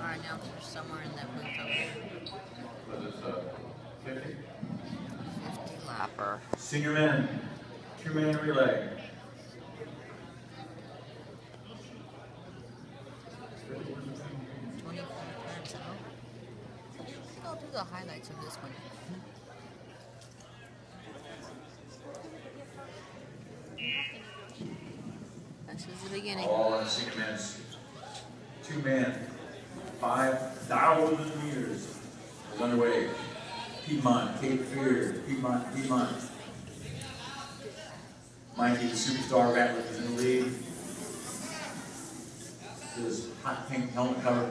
Our announcer's somewhere in that booth over there. Was this, uh, fifty? 50 lapper. Senior men, two-man relay. 24 turns out. I'll do the highlights of this one. 5,000 meters was underway. Piedmont, Cape Fear, Piedmont, Piedmont. Mikey, the superstar rattler, is in the lead. His hot pink helmet cover.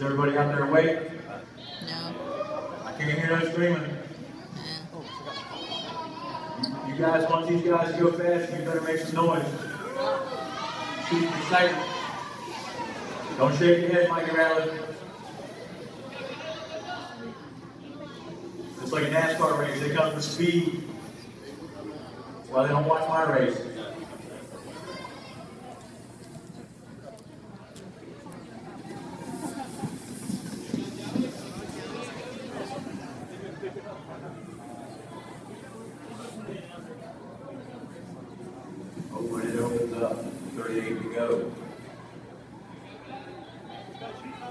Is everybody out there awake? No. I can't hear no screaming. You guys want these guys to go fast, you better make some noise. Keep excited. Don't shake your head, Mikey Rattler. It's like a NASCAR race, they come for speed. Well, they don't watch my race.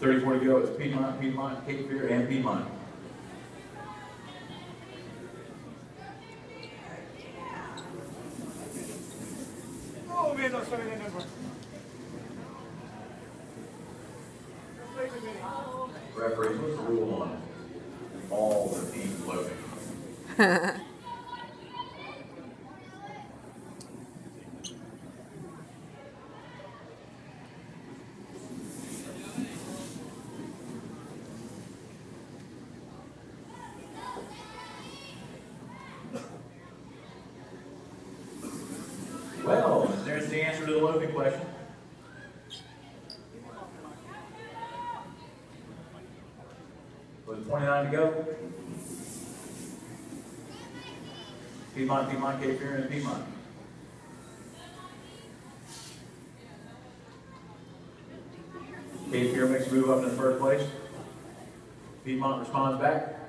Thirty-four to go. It's Piedmont, Piedmont, Cape Fear, and Piedmont. Oh, man, I'm sorry, that number. What's the rule on all the team floating? There's the answer to the loafing question. With 29 to go. Piedmont, Piedmont, Cape Fear, and Piedmont. Cape Fear makes a move up in the first place. Piedmont responds back.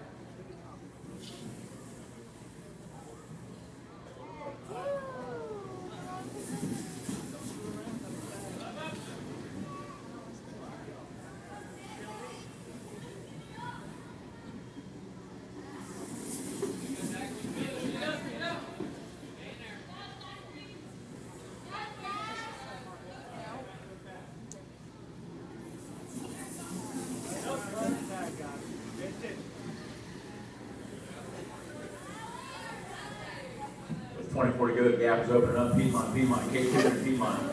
24 to go, the gap is opening up. Piedmont, Piedmont, Cape Fear, Piedmont.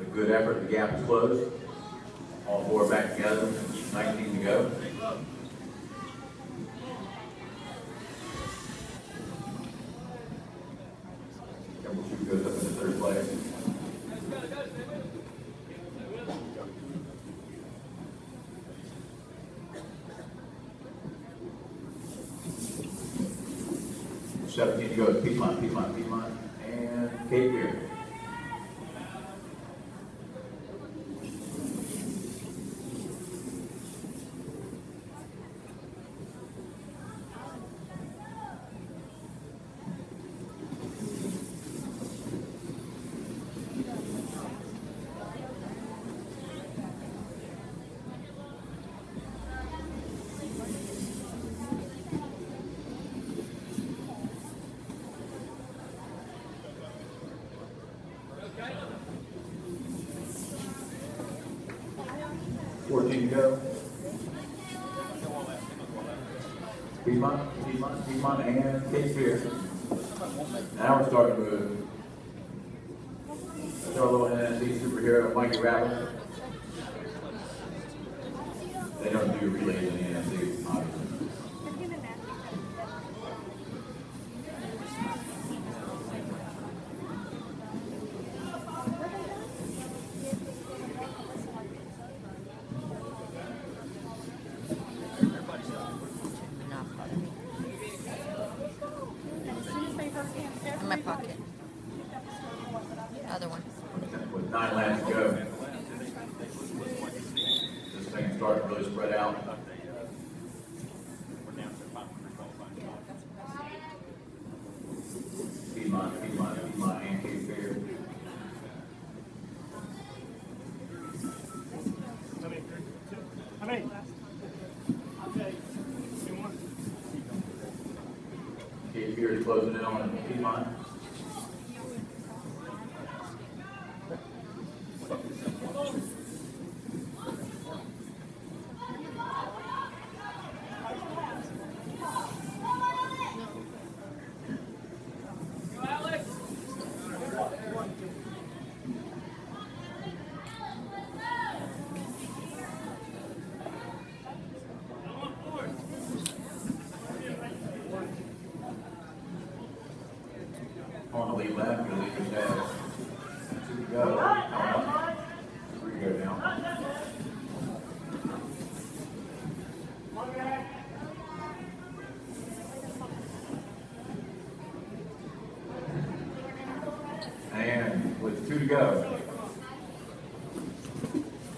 A good effort, the gap is closed. All four back together, 19 to go. To go is Piedmont, Piedmont, Piedmont, and Cape Fear. Fourteen to go. Piedmont, Piedmont, Piedmont, and Cape Fear. Now we're starting to move. Throw a little NSC superhero, Mikey Rattle. They don't do relays in the NSC, obviously. Monopoly. In my pocket. Other one. With nine laps to go. This thing's starting to really spread out. Piedmont, Piedmont, Piedmont, and Cape Fear. How many? Okay. You want? Cape Fear is closing in on Piedmont. On the lead lap, your leaders have two to go. Uh, Three to go now. And with two to go,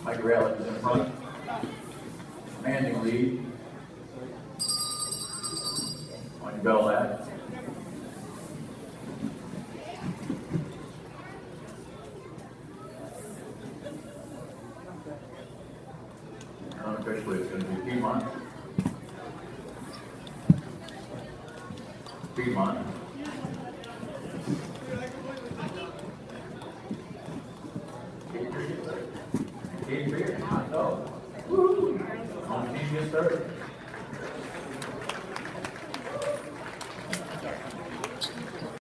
Mike Rowley is in front. Commanding lead. On your bell lap. Unofficially, it's gonna be Piedmont. Piedmont. 30.